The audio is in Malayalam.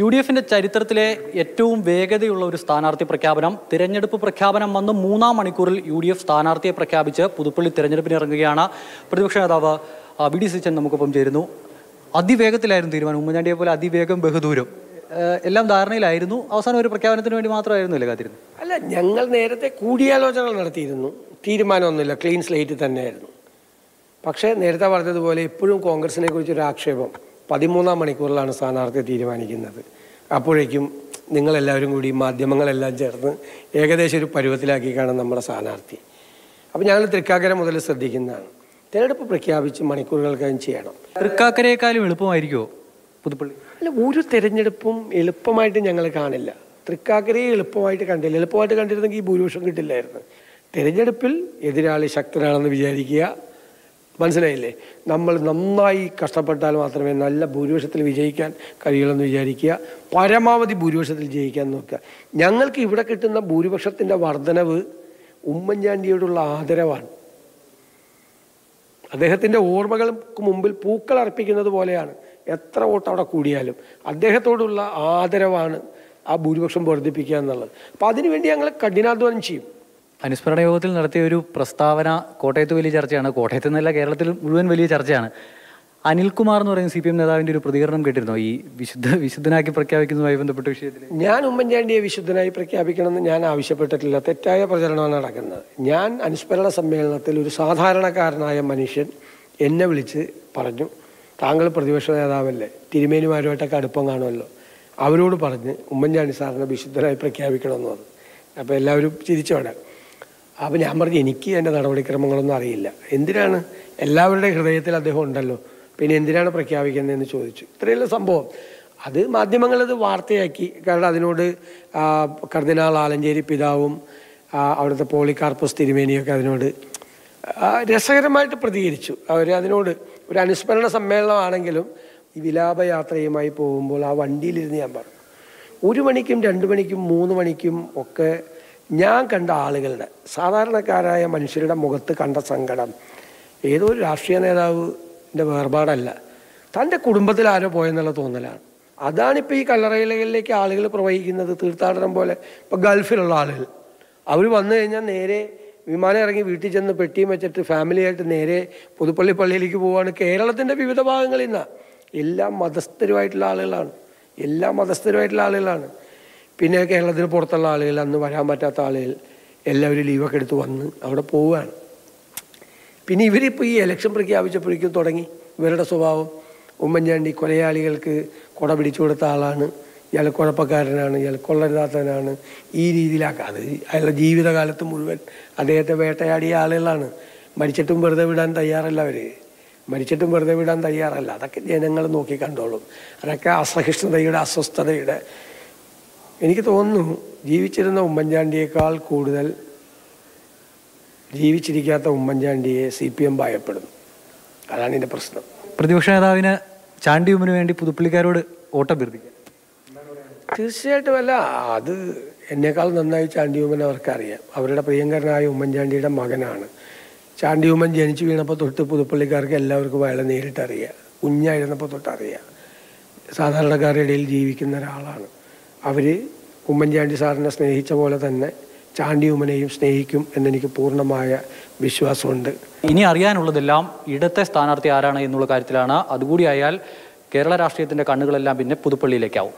യു ഡി എഫിന്റെ ചരിത്രത്തിലെ ഏറ്റവും വേഗതയുള്ള ഒരു സ്ഥാനാർത്ഥി പ്രഖ്യാപനം. തിരഞ്ഞെടുപ്പ് പ്രഖ്യാപനം വന്ന് മൂന്നാം മണിക്കൂറിൽ യു ഡി എഫ് സ്ഥാനാർത്ഥിയെ പ്രഖ്യാപിച്ച് പുതുപ്പള്ളി തിരഞ്ഞെടുപ്പിന് ഇറങ്ങുകയാണ്. പ്രതിപക്ഷ നേതാവ് വി. ഡി. സച്ചിൻ നമുക്കൊപ്പം ചേരുന്നു. അതിവേഗത്തിലായിരുന്നു തീരുമാനം. ഉമ്മൻചാണ്ടിയെ പോലെ അതിവേഗം ബഹുദൂരം. എല്ലാം ധാരണയിലായിരുന്നു. അവസാനം ഒരു പ്രഖ്യാപനത്തിന് വേണ്ടി മാത്രമായിരുന്നില്ല കാത്തിരുന്നു അല്ല ഞങ്ങൾ നേരത്തെ കൂടിയാലോചനകൾ നടത്തിയിരുന്നു. തീരുമാനമൊന്നുമില്ല. ക്ലീൻ സ്ലേറ്റ് തന്നെയായിരുന്നു. പക്ഷേ നേരത്തെ പറഞ്ഞതുപോലെ എപ്പോഴും കോൺഗ്രസിനെ കുറിച്ചൊരു ആക്ഷേപം പതിമൂന്നാം മണിക്കൂറിലാണ് സ്ഥാനാർത്ഥിയെ തീരുമാനിക്കുന്നത്. അപ്പോഴേക്കും നിങ്ങളെല്ലാവരും കൂടി മാധ്യമങ്ങളെല്ലാം ചേർന്ന് ഏകദേശം ഒരു പരുവത്തിലാക്കി കാണും നമ്മുടെ സ്ഥാനാർത്ഥി. അപ്പോൾ ഞങ്ങൾ തൃക്കാക്കര മുതൽ ശ്രദ്ധിക്കുന്നതാണ്. തിരഞ്ഞെടുപ്പ് പ്രഖ്യാപിച്ച് മണിക്കൂറുകൾക്കകം ചെയ്യണം. തൃക്കാക്കരയെക്കാളും എളുപ്പമായിരിക്കുമോ പുതുപ്പള്ളി? അല്ല ഒരു തിരഞ്ഞെടുപ്പും എളുപ്പമായിട്ട് ഞങ്ങൾ കാണില്ല. തൃക്കാക്കരയെ എളുപ്പമായിട്ട് കണ്ടില്ല. എളുപ്പമായിട്ട് കണ്ടിരുന്നെങ്കിൽ ഈ ഭൂരിപക്ഷം കിട്ടില്ലായിരുന്നു. തിരഞ്ഞെടുപ്പിൽ എതിരാളി ശക്തനാണെന്ന് വിചാരിക്കുക മനസ്സിലായില്ലേ? നമ്മൾ നന്നായി കഷ്ടപ്പെട്ടാൽ മാത്രമേ നല്ല ഭൂരിപക്ഷത്തിൽ വിജയിക്കാൻ കഴിയുള്ളൂ എന്ന് വിചാരിക്കുക. പരമാവധി ഭൂരിപക്ഷത്തിൽ ജയിക്കാൻ നോക്കുക. ഞങ്ങൾക്ക് ഇവിടെ കിട്ടുന്ന ഭൂരിപക്ഷത്തിന്റെ വർധനവ് ഉമ്മൻചാണ്ടിയോടുള്ള ആദരവാണ്. അദ്ദേഹത്തിന്റെ ഓർമ്മകൾക്ക് മുമ്പിൽ പൂക്കൾ അർപ്പിക്കുന്നത് പോലെയാണ്. എത്ര വോട്ട് അവിടെ കൂടിയാലും അദ്ദേഹത്തോടുള്ള ആദരവാണ് ആ ഭൂരിപക്ഷം വർദ്ധിപ്പിക്കുക എന്നുള്ളത്. അപ്പം അതിനുവേണ്ടി ഞങ്ങൾ കഠിനാധ്വാനം ചെയ്യും. അനുസ്മരണ യോഗത്തിൽ നടത്തിയ ഒരു പ്രസ്താവന കോട്ടയത്ത് വലിയ ചർച്ചയാണ്. കോട്ടയത്ത് നിന്നല്ല കേരളത്തിൽ മുഴുവൻ വലിയ ചർച്ചയാണ്. അനിൽകുമാർ എന്ന് പറയുന്ന സി പി എം നേതാവിന്റെ ഒരു പ്രതികരണം കേട്ടിരുന്നോ? ഈ വിശുദ്ധ വിശുദ്ധനാക്കി പ്രഖ്യാപിക്കുന്നതുമായി ബന്ധപ്പെട്ട വിഷയത്തിൽ ഞാൻ ഉമ്മൻചാണ്ടിയെ വിശുദ്ധനായി പ്രഖ്യാപിക്കണമെന്ന് ഞാൻ ആവശ്യപ്പെട്ടിട്ടില്ല. തെറ്റായ പ്രചരണമാണ് നടക്കുന്നത്. ഞാൻ അനുസ്മരണ സമ്മേളനത്തിൽ ഒരു സാധാരണക്കാരനായ മനുഷ്യൻ എന്നെ വിളിച്ച് പറഞ്ഞു താങ്കൾ പ്രതിപക്ഷ നേതാവല്ലേ? തിരുമേനിമാരുമായിട്ടൊക്കെ അടുപ്പം കാണുമല്ലോ. അവരോട് പറഞ്ഞ് ഉമ്മൻചാണ്ടി സാറിനെ വിശുദ്ധനായി പ്രഖ്യാപിക്കണമെന്ന് പറഞ്ഞു. അപ്പോൾ എല്ലാവരും ചിരിച്ചോടെ അപ്പോൾ ഞാൻ പറഞ്ഞു എനിക്ക് എന്റെ നടപടിക്രമങ്ങളൊന്നും അറിയില്ല. എന്തിനാണ്? എല്ലാവരുടെ ഹൃദയത്തിൽ അദ്ദേഹം ഉണ്ടല്ലോ. പിന്നെ എന്തിനാണ് പ്രഖ്യാപിക്കുന്നതെന്ന് ചോദിച്ചു. ഇത്രയുള്ള സംഭവം. അത് മാധ്യമങ്ങളത് വാർത്തയാക്കി. കാരണം അതിനോട് കർദിനാൾ ആലഞ്ചേരി പിതാവും അവിടുത്തെ പോളികാർപ്പസ് തിരുമേനിയൊക്കെ അതിനോട് രസകരമായിട്ട് പ്രതികരിച്ചു. അവർ അതിനോട് ഒരു അനുസ്മരണ സമ്മേളനമാണെങ്കിലും ഈ വിലാപയാത്രയുമായി പോകുമ്പോൾ ആ വണ്ടിയിലിരുന്ന് ഞാൻ പറഞ്ഞു. ഒരു മണിക്കും രണ്ട് മണിക്കും മൂന്ന് മണിക്കും ഒക്കെ ഞാൻ കണ്ട ആളുകളുടെ സാധാരണക്കാരായ മനുഷ്യരുടെ മുഖത്ത് കണ്ട സങ്കടം. ഏതോ ഒരു രാഷ്ട്രീയ നേതാവിന്റെ വേർപാടല്ല. തന്റെ കുടുംബത്തിൽ ആരോ പോയെന്നുള്ള തോന്നലാണ്. അതാണിപ്പോൾ ഈ കല്ലറയിലേക്ക് ആളുകൾ പ്രവഹിക്കുന്നത് തീർത്ഥാടനം പോലെ. ഇപ്പോൾ ഗൾഫിലുള്ള ആളുകൾ. അവർ വന്നു കഴിഞ്ഞാൽ നേരെ വിമാനം ഇറങ്ങി വീട്ടിൽ ചെന്ന് പെട്ടിയും വെച്ചിട്ട് ഫാമിലിയായിട്ട് നേരെ പുതുപ്പള്ളി പള്ളിയിലേക്ക് പോവുകയാണ് കേരളത്തിന്റെ വിവിധ ഭാഗങ്ങളിൽ നിന്നാണ്. എല്ലാം മതസ്ഥരുമായിട്ടുള്ള ആളുകളാണ്. എല്ലാ മതസ്ഥരുമായിട്ടുള്ള ആളുകളാണ്. പിന്നെ കേരളത്തിന് പുറത്തുള്ള ആളുകൾ അന്ന് വരാൻ പറ്റാത്ത ആളുകൾ എല്ലാവരും ലീവൊക്കെ എടുത്ത് വന്ന് അവിടെ പോവുകയാണ്. പിന്നെ ഇവരിപ്പോൾ ഈ ഇലക്ഷൻ പ്രഖ്യാപിച്ചപ്പോഴേക്കും തുടങ്ങി. ഇവരുടെ സ്വഭാവം ഉമ്മൻചാണ്ടി കൊലയാളികൾക്ക് കൊട പിടിച്ചു കൊടുത്ത ആളാണ് ഇയാൾ കുഴപ്പക്കാരനാണ് ഇയാൾ കൊള്ളരുതാത്തവനാണ്. ഈ രീതിയിലാക്കുക അത് അയാളുടെ ജീവിതകാലത്ത് മുഴുവൻ അദ്ദേഹത്തെ വേട്ടയാടിയ ആളുകളാണ്. മരിച്ചിട്ടും വെറുതെ വിടാൻ തയ്യാറല്ല അവർ മരിച്ചിട്ടും വെറുതെ വിടാൻ തയ്യാറല്ല. അതൊക്കെ ജനങ്ങൾ നോക്കി കണ്ടോളും. അതൊക്കെ അസഹിഷ്ണുതയുടെ അസ്വസ്ഥതയുടെ എനിക്ക് തോന്നുന്നു ജീവിച്ചിരുന്ന ഉമ്മൻചാണ്ടിയേക്കാൾ കൂടുതൽ ജീവിച്ചിരിക്കാത്ത ഉമ്മൻചാണ്ടിയെ സി പി എം ഭയപ്പെടുന്നു. അതാണ് ഇതിന്റെ പ്രശ്നം. പ്രതിപക്ഷ നേതാവിന് ചാണ്ടിയുമിന് വേണ്ടി പുതുപ്പള്ളിക്കാരോട് ഓട്ടഭ്യർത്ഥിക്കാം. തീർച്ചയായിട്ടും അല്ല അത് എന്നേക്കാൾ നന്നായി ചാണ്ടി ചാണ്ടിയുമ്മൻ അവർക്കറിയാം. അവരുടെ പ്രിയങ്കരനായ ഉമ്മൻചാണ്ടിയുടെ മകനാണ്. ചാണ്ടി ഉമ്മൻ ജനിച്ചു വീണപ്പോൾ തൊട്ട് പുതുപ്പള്ളിക്കാർക്ക് എല്ലാവർക്കും അയാളെ നേരിട്ടറിയാം. കുഞ്ഞായിരുന്നപ്പോൾ തൊട്ടറിയാം. സാധാരണക്കാരുടെ ഇടയിൽ ജീവിക്കുന്ന ഒരാളാണ്. അവർ ഉമ്മൻചാണ്ടി സാറിനെ സ്നേഹിച്ച പോലെ തന്നെ ചാണ്ടി ഉമ്മനെയും സ്നേഹിക്കും എന്നെനിക്ക് പൂർണമായ വിശ്വാസമുണ്ട്. ഇനി അറിയാനുള്ളതെല്ലാം ഇടത്തെ സ്ഥാനാർത്ഥി ആരാണ് എന്നുള്ള കാര്യത്തിലാണ്. അതുകൂടി ആയാൽ കേരള രാഷ്ട്രീയത്തിന്റെ കണ്ണുകളെല്ലാം പിന്നെ പുതുപ്പള്ളിയിലേക്കാവും.